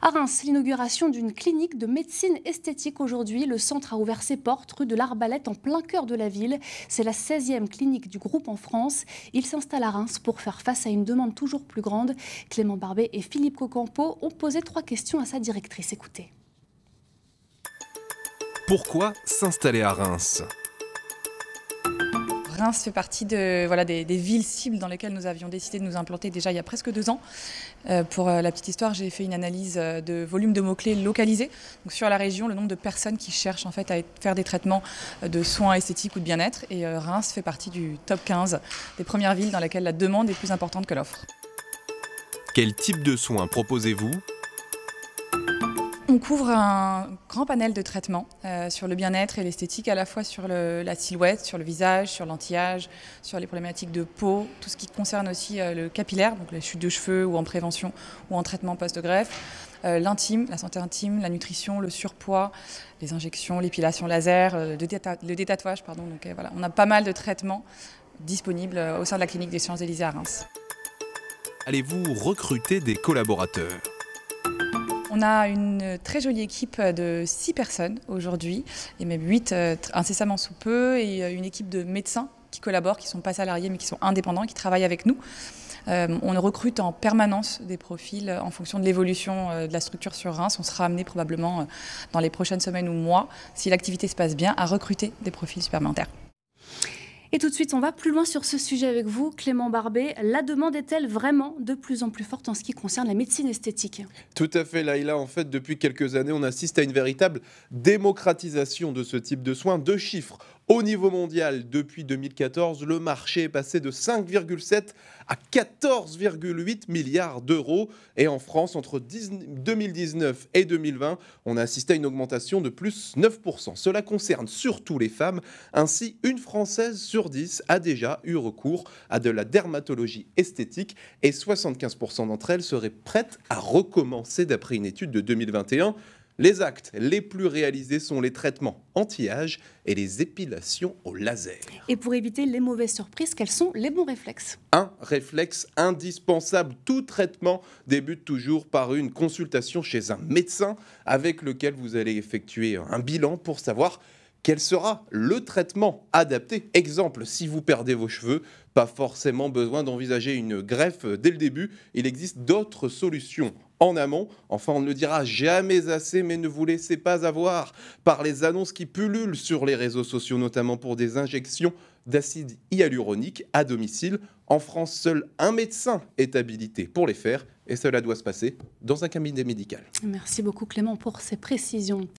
À Reims, l'inauguration d'une clinique de médecine esthétique aujourd'hui. Le centre a ouvert ses portes rue de l'Arbalète en plein cœur de la ville. C'est la 16e clinique du groupe en France. Il s'installe à Reims pour faire face à une demande toujours plus grande. Clément Barbet et Philippe Cocampo ont posé trois questions à sa directrice. Écoutez. Pourquoi s'installer à Reims? Reims fait partie de, voilà, des, villes cibles dans lesquelles nous avions décidé de nous implanter déjà il y a presque deux ans. Euh, pour euh, la petite histoire, j'ai fait une analyse euh, de volume de mots-clés localisés sur la région, le nombre de personnes qui cherchent en fait à faire des traitements de soins esthétiques ou de bien-être. Et Reims fait partie du top 15 des premières villes dans lesquelles la demande est plus importante que l'offre. Quel type de soins proposez-vous? On couvre un grand panel de traitements euh, sur le bien-être et l'esthétique, à la fois sur la silhouette, sur le visage, sur l'anti-âge, sur les problématiques de peau, tout ce qui concerne aussi euh, le capillaire, donc les chutes de cheveux ou en prévention ou en traitement post-greffe, euh, l'intime, la santé intime, la nutrition, le surpoids, les injections, l'épilation laser, le, détatouage. Pardon. On a pas mal de traitements disponibles au sein de la clinique des sciences Élysées à Reims. Allez-vous recruter des collaborateurs? On a une très jolie équipe de six personnes aujourd'hui, et même huit euh, incessamment sous peu, et euh, une équipe de médecins qui collaborent, qui ne sont pas salariés mais qui sont indépendants, qui travaillent avec nous. Euh, on recrute en permanence des profils en fonction de l'évolution de la structure sur Reims. On sera amené probablement dans les prochaines semaines ou mois, si l'activité se passe bien, à recruter des profils supplémentaires. Et tout de suite, on va plus loin sur ce sujet avec vous, Clément Barbet. La demande est-elle vraiment de plus en plus forte en ce qui concerne la médecine esthétique? Tout à fait, Laïla. En fait, depuis quelques années, on assiste à une véritable démocratisation de ce type de soins. Deux chiffres. Au niveau mondial, depuis 2014, le marché est passé de 5,7 à 14,8 milliards d'euros. Et en France, entre 2019 et 2020, on a assisté à une augmentation de plus 9%. Cela concerne surtout les femmes. Ainsi, une Française sur 10 a déjà eu recours à de la dermatologie esthétique et 75% d'entre elles seraient prêtes à recommencer d'après une étude de 2021. Les actes les plus réalisés sont les traitements anti-âge et les épilations au laser. Et pour éviter les mauvaises surprises, quels sont les bons réflexes? Un réflexe indispensable. Tout traitement débute toujours par une consultation chez un médecin avec lequel vous allez effectuer un bilan pour savoir quel sera le traitement adapté? Exemple, si vous perdez vos cheveux, pas forcément besoin d'envisager une greffe dès le début, il existe d'autres solutions en amont. Enfin, on ne le dira jamais assez, mais ne vous laissez pas avoir par les annonces qui pullulent sur les réseaux sociaux, notamment pour des injections d'acide hyaluronique à domicile. En France, seul un médecin est habilité pour les faire et cela doit se passer dans un cabinet médical. Merci beaucoup Clément pour ces précisions.